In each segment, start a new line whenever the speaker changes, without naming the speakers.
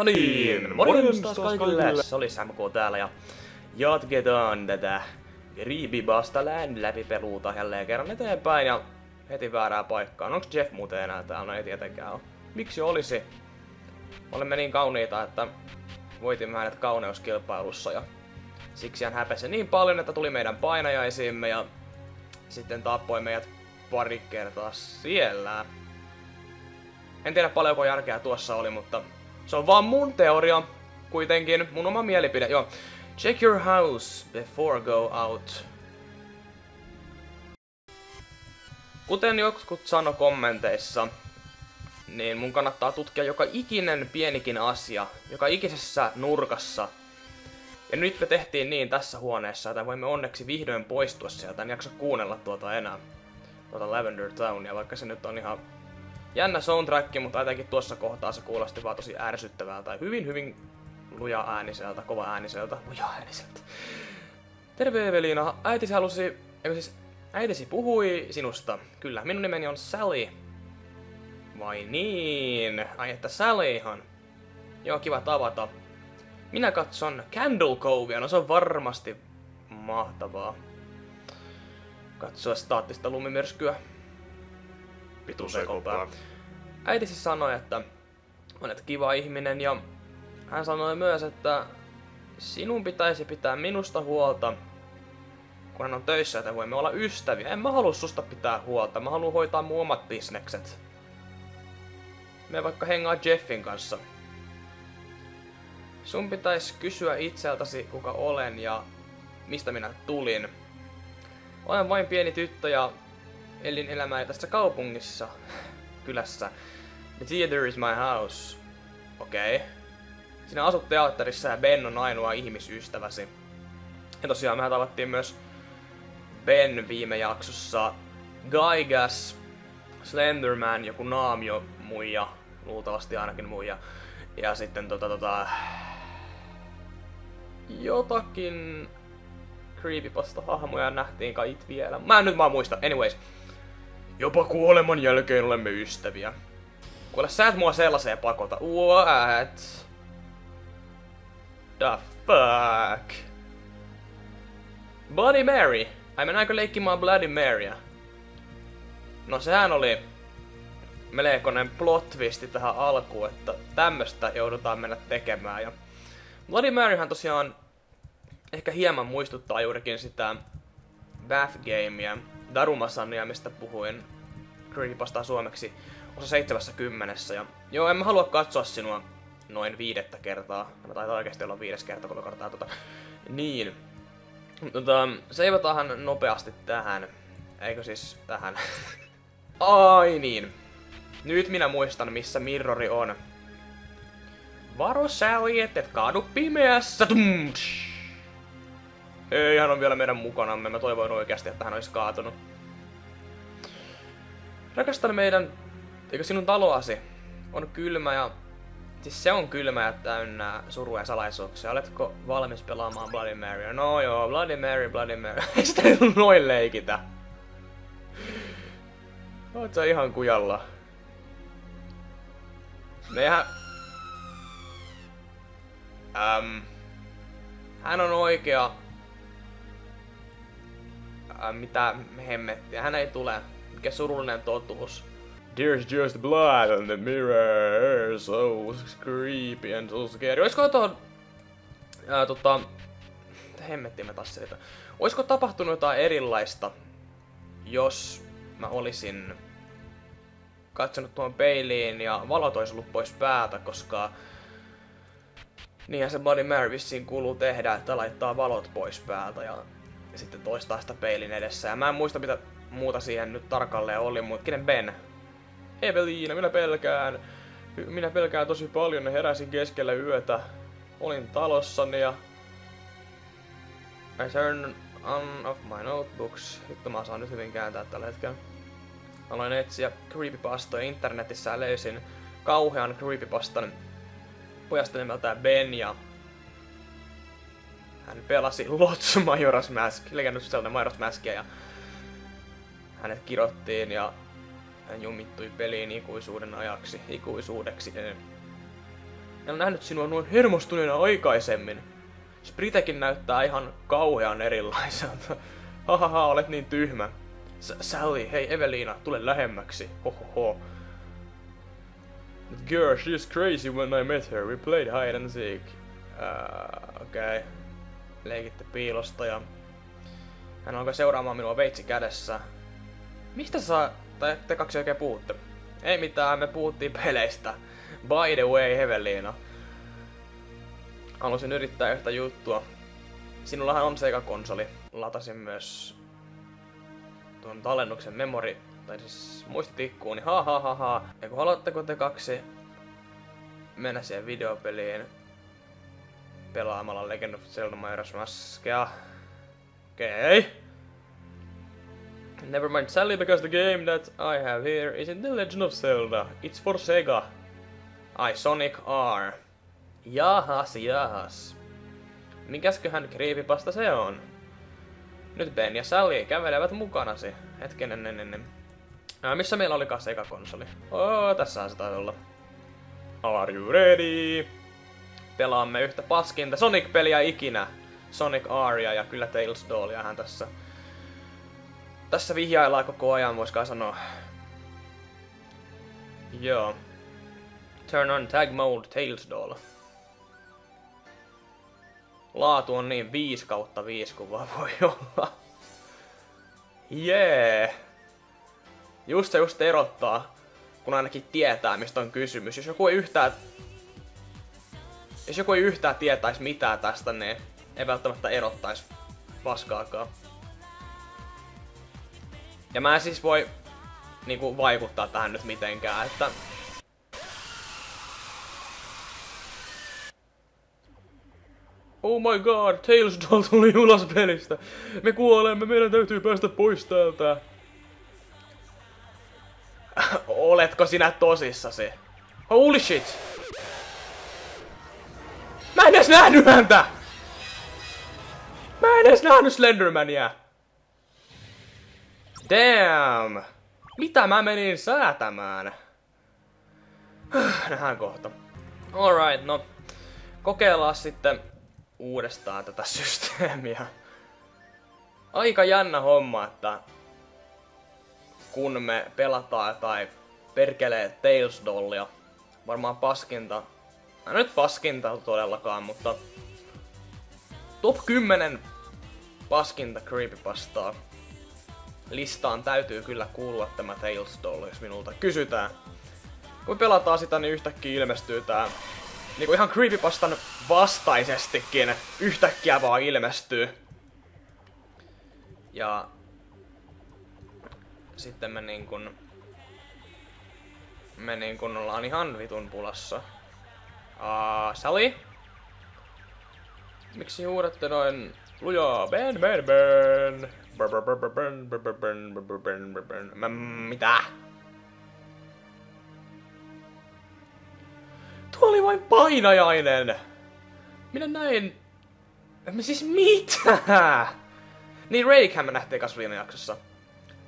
No niin, morjens taas kaikille. Se oli MK täällä ja jatketaan tätä Riibibasta lään läpi peluuta jälleen kerran eteenpäin ja heti väärää paikkaan. Onks Jeff muuten enää täällä? No ei tietenkään ole. Miksi olisi? Olemme niin kauniita, että voitimme hänet kauneuskilpailussa ja siksi hän häpesi niin paljon, että tuli meidän painajaisiimme ja sitten tappoi meidät pari kertaa siellä. En tiedä paljonko järkeä tuossa oli, mutta se on vaan mun teoria. Kuitenkin mun oma mielipide. Joo. Check your house before go out. Kuten jotkut sano kommenteissa, niin mun kannattaa tutkia joka ikinen pienikin asia, joka ikisessä nurkassa. Ja nyt me tehtiin niin tässä huoneessa, että voimme onneksi vihdoin poistua sieltä, en jaksa kuunnella tuota enää. Tuota Lavender Townia, vaikka se nyt on ihan jännä soundtrack, mutta etenkin tuossa kohtaa se kuulosti vaan tosi ärsyttävältä. Hyvin, hyvin luja ääniseltä, kova ääniseltä, luja ääniseltä. Terve Evelina, äitisi halusi, eikö siis äitisi puhui sinusta. Kyllä, minun nimeni on Sally. Vai niin? Ai että Sallyhan. Joo, kiva tavata. Minä katson Candle Covea, no se on varmasti mahtavaa. Katsoa staattista lumimyrskyä. Pitu sekoittaa. Äitisi sanoi, että olet kiva ihminen ja hän sanoi myös, että sinun pitäisi pitää minusta huolta, kun hän on töissä, että voimme olla ystäviä. En mä halua susta pitää huolta, mä haluan hoitaa mun omat bisnekset. Me vaikka hengaa Jeffin kanssa. Sun pitäisi kysyä itseltäsi, kuka olen ja mistä minä tulin. Olen vain pieni tyttö ja elin elämää tässä kaupungissa, kylässä. The theater is my house. Okei. Okay. Sinä asut teatterissa ja Ben on ainoa ihmisystäväsi. Ja tosiaan mehän tavattiin myös Ben viime jaksossa. Gaigas, Slenderman, joku naamio muija, luultavasti ainakin muija. Ja sitten tota tota... Jotakin creepypasta hahmoja nähtiin kai vielä. Mä en nyt vaan muista. Anyways. Jopa kuoleman jälkeen olemme ystäviä. Kuule, sä et mua sellaiseen pakota. What? The fuck? Bloody Mary. Ai mennäänkö leikkimään Bloody Marya? No sehän oli melkoinen plot twisti tähän alkuun, että tämmöstä joudutaan mennä tekemään. Ja Bloody Maryhan tosiaan ehkä hieman muistuttaa juurikin sitä Bath Gamea, Darumasania, mistä puhuin Creepypastaa suomeksi osa 70. Ja joo, en mä halua katsoa sinua noin viidettä kertaa. Tämä taitaa oikeasti olla viides kerta, kun kertaa tota. Niin. Tota, seivataanhan nopeasti tähän. Eikö siis tähän? Ai niin. Nyt minä muistan, missä Mirrori on. Varo Sally, et kaadu pimeässä. Tum! Ei, hän on vielä meidän mukanamme. Mä toivoin oikeasti, että hän olisi kaatunut. Rakastan meidän, eikö sinun taloasi on kylmä ja... Siis se on kylmä ja täynnä surua ja salaisuuksia. Oletko valmis pelaamaan Bloody Mary? No joo, Bloody Mary, Bloody Mary. Ei sitä noin leikitä. Oot sä ihan kujalla. Mehän... Äm... Hän on oikea äh, mitä hemmettiä. Hän ei tule. Mikä surullinen totuus. There's just blood on the mirror, so creepy and so scary. Oisko tuohon... Äh, tota... Hemmettiä mä taas selitä. Oisko tapahtunut jotain erilaista, jos mä olisin katsonut tuon peiliin ja valot olisi ollut pois päältä, koska niinhän se Body Mary vissiin kuuluu tehdä, että laittaa valot pois päältä ja sitten toistaa sitä peilin edessä. Ja mä en muista mitä muuta siihen nyt tarkalleen oli, mutta kenen Ben? Evelina, minä pelkään. Minä pelkään tosi paljon, heräsin keskellä yötä. Olin talossani ja... I turn on of my notebooks. Hitto mä saan nyt hyvin kääntää tällä hetkellä. Aloin etsiä creepypastoja internetissä ja löysin kauhean creepypastan pojasta nimeltään Ben ja hän pelasi Lots Majora's Mask, Legend of Zelda Majora's Maskia ja hänet kirottiin ja hän jumittui peliin ikuisuuden ajaksi, ikuisuudeksi. En ole nähnyt sinua noin hermostuneena aikaisemmin. Spritekin näyttää ihan kauhean erilaiselta. Hahaha, olet niin tyhmä. S Sally, hei Evelina, tule lähemmäksi. Hohoho. Girl, she's crazy when I met her. We played hide and seek. Uh, Okei. Okay. Leikitte piilosta ja... Hän alkoi seuraamaan minua veitsi kädessä. Mistä sä tai te kaksi oikein puhutte? Ei mitään, me puhuttiin peleistä. By the way, Evelina. Haluaisin yrittää yhtä juttua. Sinullahan on Sega-konsoli. Latasin myös tuon tallennuksen memori, tai siis muistitikkuun, niin ha ha ha ha. Ja kun haluatteko te kaksi mennä siihen videopeliin pelaamalla Legend of Zelda Majora's Maskea? Okei. Okay. Never mind Sally, because the game that I have here isn't The Legend of Zelda. It's for Sega. I Sonic R. Jahas, jahas. Mikäsköhän creepypasta se on? Nyt Ben ja Sally kävelevät mukanasi. Hetken ennen. Ää, missä meillä oli Sega konsoli? Oh, tässähän se taisi olla. Are you ready? Pelaamme yhtä paskinta Sonic-peliä ikinä. Sonic Aria ja kyllä Tails Dolliahan tässä. Tässä vihjaillaan koko ajan, voiskaan sanoa. Joo. Turn on tag mode Tails Doll. Laatu on niin 5 kautta 5 kuin vaan voi olla. Jee! Yeah. Just se just erottaa, kun ainakin tietää mistä on kysymys. Jos joku ei yhtään... Jos joku ei yhtään tietäisi mitään tästä, niin ei välttämättä erottaisi paskaakaan. Ja mä en siis voi niinku vaikuttaa tähän nyt mitenkään, että Oh my god, Tails Doll tuli ulos pelistä. Me kuolemme, meidän täytyy päästä pois täältä. Oletko sinä tosissasi? Holy shit! En edes nähnyt häntä! Mä en edes nähnyt Slendermania! Damn! Mitä mä menin säätämään? Nähdään kohta. Alright, no. Kokeillaan sitten uudestaan tätä systeemiä. Aika jännä homma, että kun me pelataan tai perkelee Tails Dollia, varmaan paskinta, no nyt paskinta todellakaan, mutta top 10 paskinta creepypastaa listaan täytyy kyllä kuulua tämä Tails Doll, jos minulta kysytään. Kun pelataan sitä, niin yhtäkkiä ilmestyy tää niinku ihan creepypastan vastaisestikin yhtäkkiä vaan ilmestyy. Ja sitten me niin kun, me niin kun ollaan ihan vitun pulassa. Uh, Sally? Miksi huudatte noin lujaa? Ben, ben, ben. Mä, mitä? Tuo oli vain painajainen! Minä näin... Siis mitä? Niin Rake me nähtiin kas viime jaksossa.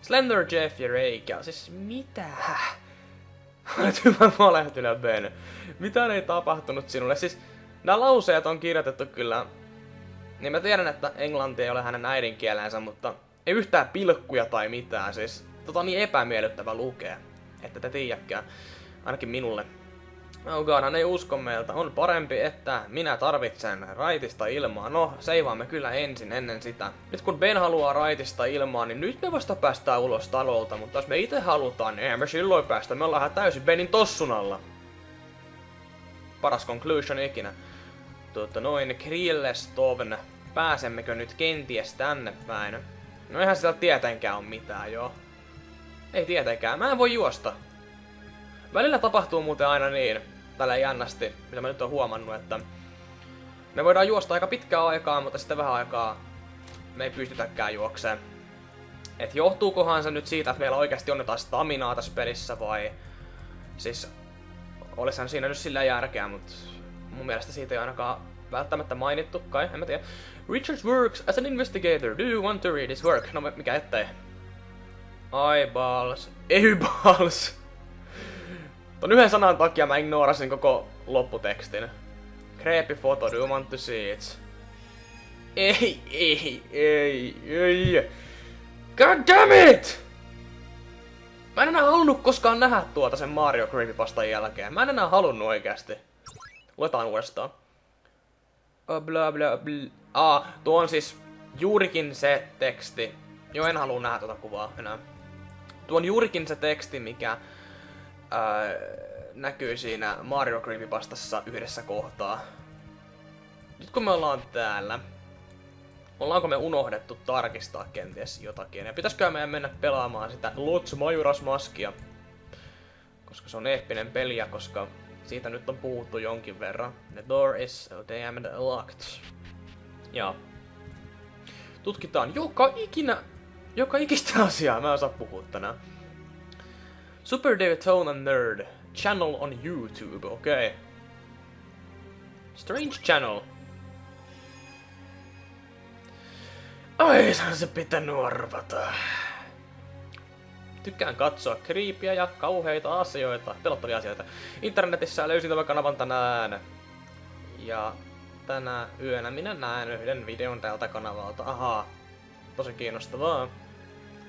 Slender Jeff ja Rake, siis mitä? Olet hyvä valehtynä, Ben. Mitä ei tapahtunut sinulle? Siis nämä lauseet on kirjoitettu kyllä niin mä tiedän, että englanti ei ole hänen äidinkielensä, mutta ei yhtään pilkkuja tai mitään. Siis tota on niin epämiellyttävä lukea, että te tiedäkään. Ainakin minulle. God, hän ei usko meiltä. On parempi, että minä tarvitsen raitista ilmaa. No, seivaamme kyllä ensin ennen sitä. Nyt kun Ben haluaa raitista ilmaa, niin nyt me vasta päästään ulos talolta. Mutta jos me itse halutaan, niin me silloin päästä. Me ollaan täysin Benin tossun alla. Paras conclusion ikinä. Tuota noin, Krillestovn. Pääsemmekö nyt kenties tänne päin? No eihän sitä tietenkään on mitään, joo. Ei tietenkään, mä en voi juosta. Välillä tapahtuu muuten aina niin, tällä jännästi, mitä mä nyt oon huomannut, että me voidaan juosta aika pitkää aikaa, mutta sitten vähän aikaa me ei pystytäkään juokseen. Et johtuukohan se nyt siitä, että meillä oikeasti on jotain staminaa tässä pelissä vai... Siis, olisihan siinä nyt sillä järkeä, mutta mun mielestä siitä ei ainakaan välttämättä mainittu, kai, en mä tiedä. Richard works as an investigator. Do you want to read his work? No mikä ettei. Eyeballs. Eyeballs. Ton yhden sanan takia mä ignorasin koko lopputekstin. Creepy photo, do you want to see it? Ei, ei, ei, ei. God damn it! Mä en enää halunnut koskaan nähdä tuota sen Mario Creepypastan jälkeen. Mä en enää halunnut oikeasti. Luetaan uudestaan. Bla bla bla. Ah, tuo on siis juurikin se teksti. Jo en halua nähdä tuota kuvaa enää. Tuo on juurikin se teksti, mikä ää, näkyy siinä Mario Creepypastassa yhdessä kohtaa. Nyt kun me ollaan täällä, Ollaanko me unohdettu tarkistaa kenties jotakin? Ja pitäisikö meidän mennä pelaamaan sitä Lots Majoras Maskia? Koska se on eeppinen peli ja koska siitä nyt on puhuttu jonkin verran. The door is damned locked. Ja tutkitaan joka ikinä, joka ikistä asiaa. Mä en saa puhua tänään. Super and Nerd. Channel on YouTube. Okay. Strange Channel. Ai, se pitänyt arvata. Tykkään katsoa kriipiä ja kauheita asioita, pelottavia asioita. Internetissä löysin tämän kanavan tänään. Ja tänä yönä minä näen yhden videon tältä kanavalta. Ahaa, tosi kiinnostavaa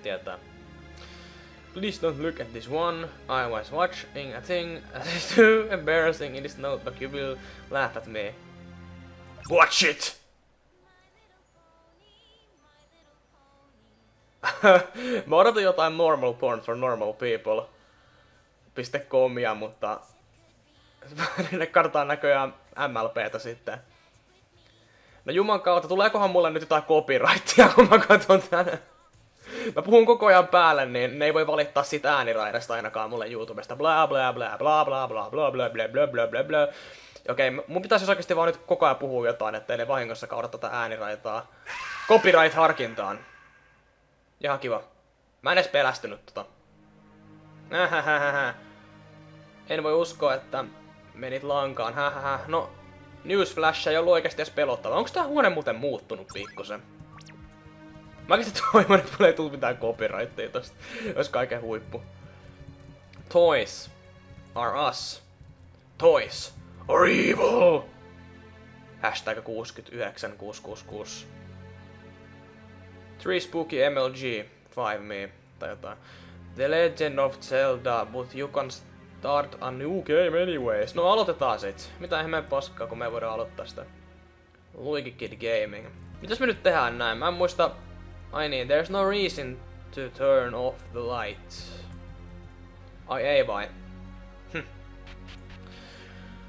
tietää. Please don't look at this one. I was watching a thing that is too embarrassing in this notebook. You will laugh at me. Watch it! mä odotin jotain normal porn for normal people. .comia, mutta ne kartaan näköjään MLPtä sitten. No juman kautta, tuleekohan mulle nyt jotain copyrightia, kun mä katson tänne. Mä puhun koko ajan päälle, niin ne ei voi valittaa siitä ääniraidasta ainakaan mulle YouTubesta. Bla bla bla bla bla bla bla bla bla bla bla bla bla Okei, mun pitäisi oikeasti vaan nyt koko ajan puhua jotain, ettei ne vahingossa kauda tätä ääniraitaa copyright-harkintaan. Ihan kiva. Mä en edes pelästynyt tota. En voi uskoa, että menit lankaan. Hähähä. No, Newsflash ei ollut oikeasti edes pelottava. Onko tää huone muuten muuttunut pikkusen? Mä oikeesti toivon, että mulle ei tullut mitään copyrightia tosta. Ois kaiken huippu. Toys are us. Toys are evil! Hashtag 69666. Three Spooky MLG, 5 me, tai jotain. The Legend of Zelda, but you can start a new game anyways. No aloitetaan sit. Mitä ihmeen paskaa, kun me voidaan aloittaa sitä. Luigi Kid Gaming. Mitäs me nyt tehdään näin? Mä en muista... Ai niin, there's no reason to turn off the light. Ai ei vai? Hm.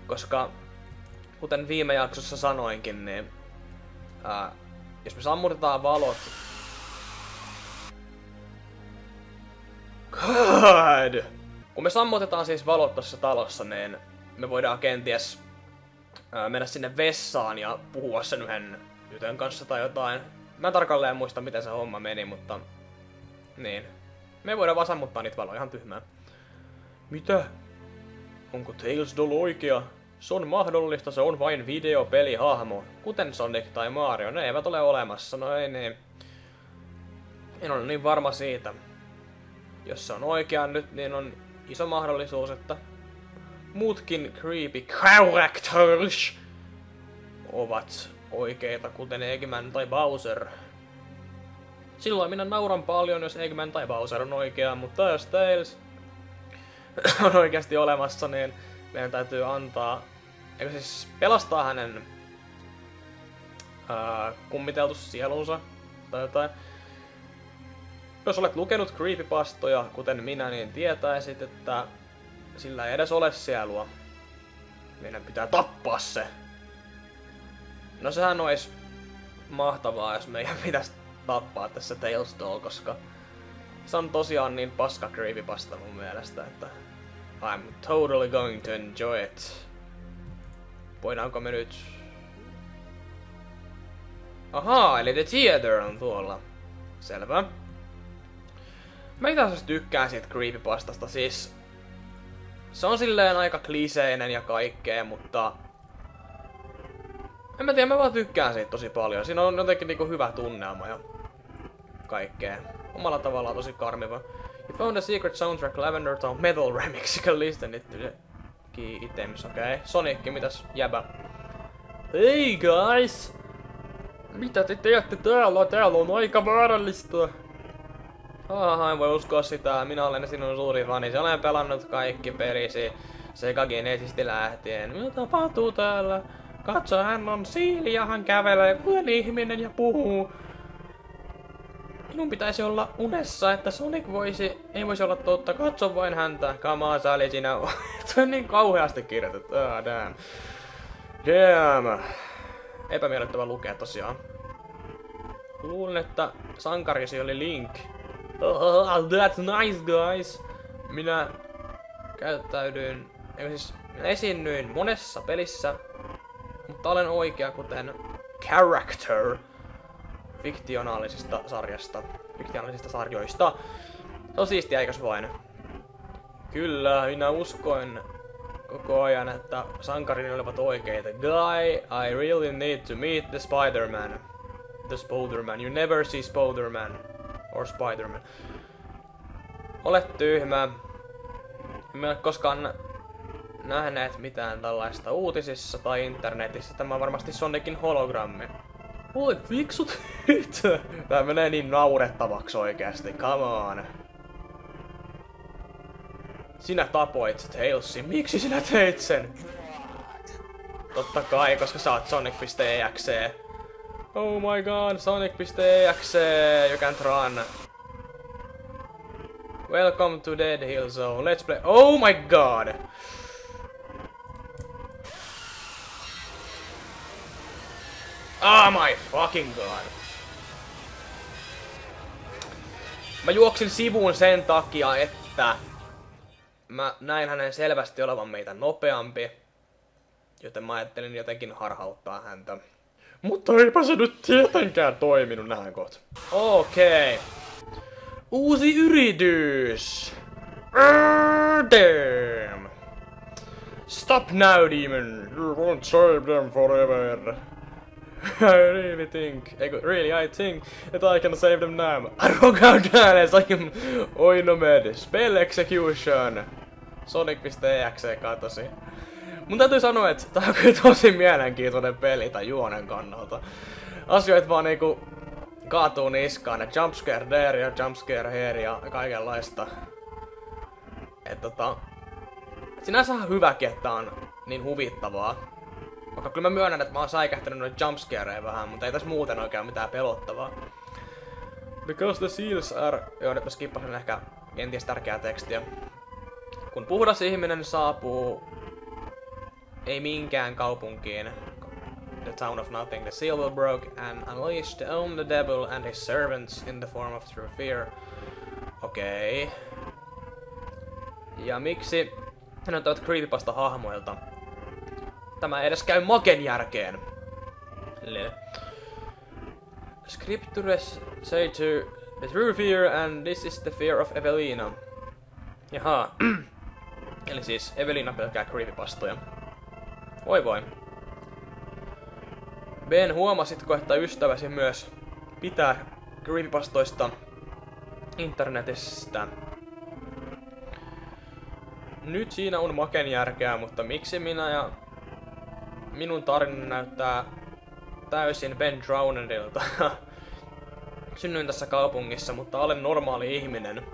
Koska, kuten viime jaksossa sanoinkin, niin... Ää, jos me sammutetaan valot God! Kun me sammutetaan siis valot tässä talossa, niin me voidaan kenties ää, mennä sinne vessaan ja puhua sen yhden kanssa tai jotain. Mä en tarkalleen muista, miten se homma meni, mutta... Niin. Me voidaan vaan sammuttaa niitä valoja, ihan tyhmää. Mitä? Onko Tails Doll oikea? Se on mahdollista, se on vain videopelihahmo. Kuten Sonic tai Mario, ne eivät ole olemassa, no ei niin. En ole niin varma siitä jos se on oikea nyt, niin on iso mahdollisuus, että muutkin creepy characters ovat oikeita, kuten Eggman tai Bowser. Silloin minä nauran paljon, jos Eggman tai Bowser on oikea, mutta jos Tails on oikeasti olemassa, niin meidän täytyy antaa, eikö siis pelastaa hänen ää, kummiteltu sielunsa tai jotain. Jos olet lukenut creepypastoja, kuten minä, niin tietäisit, että sillä ei edes ole sielua. Meidän pitää tappaa se. No sehän olisi mahtavaa, jos meidän pitäisi tappaa tässä Tails Doll, koska se on tosiaan niin paska creepypasta mun mielestä, että I'm totally going to enjoy it. Voidaanko me nyt... Ahaa, eli The Theater on tuolla. Selvä. Mä itse asiassa tykkään siitä creepypastasta, siis... Se on silleen aika kliseinen ja kaikkea, mutta... En mä tiedä, mä vaan tykkään siitä tosi paljon. Siinä on jotenkin niinku hyvä tunnelma ja kaikkea. Omalla tavallaan tosi karmiva. You found a secret soundtrack Lavender Town Metal Remix, you can listen it to Key items, okei. Okay. Sonic, mitäs jäbä? Hey guys! Mitä te teette täällä? Täällä on aika vaarallista. Aha, en voi uskoa sitä. Minä olen sinun suuri fani. Olen pelannut kaikki perisi. Sega Genesistä lähtien. Mitä tapahtuu täällä? Katso, hän on siili ja hän kävelee kuin ihminen ja puhuu. Minun pitäisi olla unessa, että Sonic voisi, ei voisi olla totta. Katso vain häntä. Kamaa, sä oli siinä. Se on niin kauheasti kirjoitettu. Ah, damn. Damn. Epämiellyttävä lukea tosiaan. Luulen, että sankarisi oli Link. Oh, that's nice, guys. Minä käyttäydyin, siis minä esiinnyin monessa pelissä, mutta olen oikea kuten character fiktionaalisista sarjasta, fiktionaalisista sarjoista. Se on siistiä, eikös vain? Kyllä, minä uskoin koko ajan, että sankarini olivat oikeita. Guy, I really need to meet the Spider-Man. The Spider-Man. You never see Spider-Man. Or Spider-Man. Ole tyhmä. Ole koskaan nähneet mitään tällaista uutisissa tai internetissä. Tämä on varmasti Sonicin hologrammi. Oi, fiksut Tää menee niin naurettavaksi oikeasti, come on. Sinä tapoit Tailsin. Miksi sinä teit sen? Totta kai, koska sä oot Sonic.exe. Oh my god, Sonic.exe, you can't run. Welcome to Dead Hill Zone. Let's play. Oh my god! Oh my fucking god. Mä juoksin sivuun sen takia, että mä näin hänen selvästi olevan meitä nopeampi. Joten mä ajattelin jotenkin harhauttaa häntä. Mutta eipä se nyt tietenkään toiminut näin kohta. Okei. Okay. Uusi yritys! Damn! Stop now, demon! You won't save them forever! I really think, really I think that I can save them now. I am Oinomed. Spell Execution. Sonic.exe katosi. Mun täytyy sanoa, että tää on kyllä tosi mielenkiintoinen peli tai juonen kannalta. Asioit vaan niinku kaatuu niskaan, että jumpscare there ja jumpscare here ja kaikenlaista. Et tota... Sinänsä on hyväkin, että on niin huvittavaa. Vaikka kyllä mä myönnän, että mä oon säikähtänyt noita jumpscareja vähän, mutta ei tässä muuten oikein mitään pelottavaa. Because the seals are... Joo, nyt mä skippasin ehkä kenties tärkeää tekstiä. Kun puhdas ihminen saapuu ei minkään kaupunkiin, the town of nothing, the seal will broke and unleashed on the devil and his servants in the form of true fear. Okei. Okay. Ja miksi ne näyttävät creepypasta hahmoilta? Tämä edes käy maken järkeen. Le. Scriptures say to the true fear and this is the fear of Evelina. Jaha. Eli siis Evelina pelkää creepypastoja. Voi voi. Ben, huomasitko, että ystäväsi myös pitää creepypastoista internetistä? Nyt siinä on maken järkeä, mutta miksi minä ja minun tarina näyttää täysin Ben Drownedilta? Synnyin tässä kaupungissa, mutta olen normaali ihminen.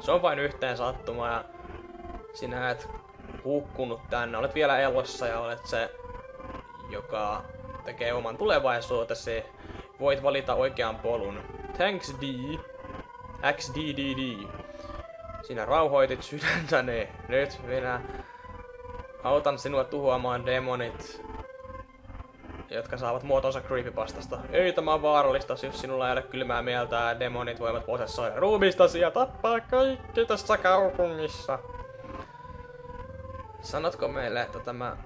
Se on vain yhteen sattuma ja sinä et hukkunut tänne. Olet vielä elossa ja olet se, joka tekee oman tulevaisuutesi. Voit valita oikean polun. Thanks D. XDDD. Sinä rauhoitit sydäntäni. Nyt minä autan sinua tuhoamaan demonit, jotka saavat muotonsa creepypastasta. Ei tämä on vaarallista, jos sinulla ei ole kylmää mieltä. Demonit voivat posessoida ruumistasi ja tappaa kaikki tässä kaupungissa. Sanotko meille, että tämä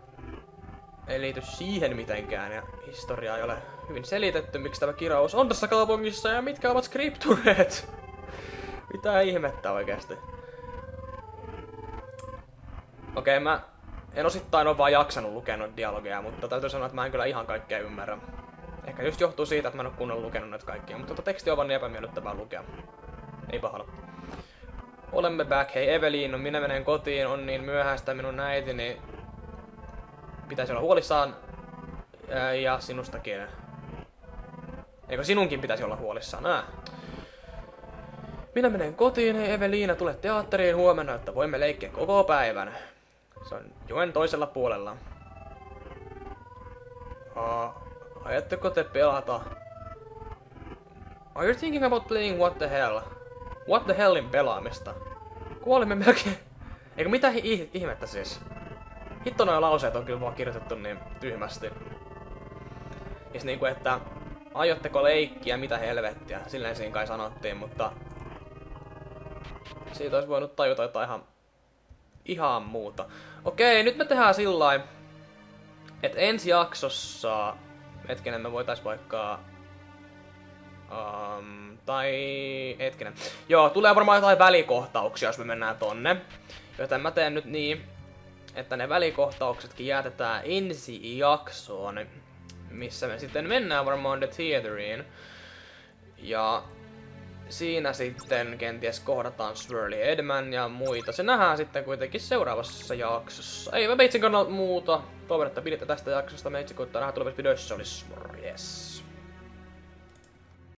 ei liity siihen mitenkään ja historiaa ei ole hyvin selitetty, miksi tämä kirjaus on tässä kaupungissa ja mitkä ovat skriptureet? Mitä ihmettä oikeasti? Okei, okay, mä en osittain ole vaan jaksanut lukenut dialogeja, mutta täytyy sanoa, että mä en kyllä ihan kaikkea ymmärrä. Ehkä just johtuu siitä, että mä en ole kunnolla lukenut näitä kaikkia, mutta tota teksti on vaan niin epämiellyttävää lukea. Ei pahalla. Olemme back. Hei Evelin, no minä menen kotiin, on niin myöhäistä minun äitini. Pitäisi olla huolissaan. Ja sinustakin. Eikö sinunkin pitäisi olla huolissaan? Ää. Minä menen kotiin, hei Eveliina, tule teatteriin huomenna, että voimme leikkiä koko päivän. Se on joen toisella puolella. Uh, ajatteko te pelata? Are you thinking about playing what the hell? What the hellin pelaamista? Kuolimme melkein... Eikö mitä hi ihmettä siis? Hitto noin lauseet on kyllä vaan kirjoitettu niin tyhmästi. Ja siis niinku, että aiotteko leikkiä, mitä helvettiä, silleen siinä kai sanottiin, mutta siitä olisi voinut tajuta jotain ihan, ihan muuta. Okei, nyt me tehdään sillä että ensi jaksossa, hetkinen, me voitais vaikka... Um, tai hetkinen. Joo, tulee varmaan jotain välikohtauksia, jos me mennään tonne. Joten mä teen nyt niin, että ne välikohtauksetkin jätetään ensi jaksoon, missä me sitten mennään varmaan The Theateriin. Ja siinä sitten kenties kohdataan Swirly Edman ja muita. Se nähdään sitten kuitenkin seuraavassa jaksossa. Ei mä meitsin kannalta muuta. Toivon, että piditte tästä jaksosta. Meitsi koittaa nähdä tulevissa videoissa. Se olisi morjes.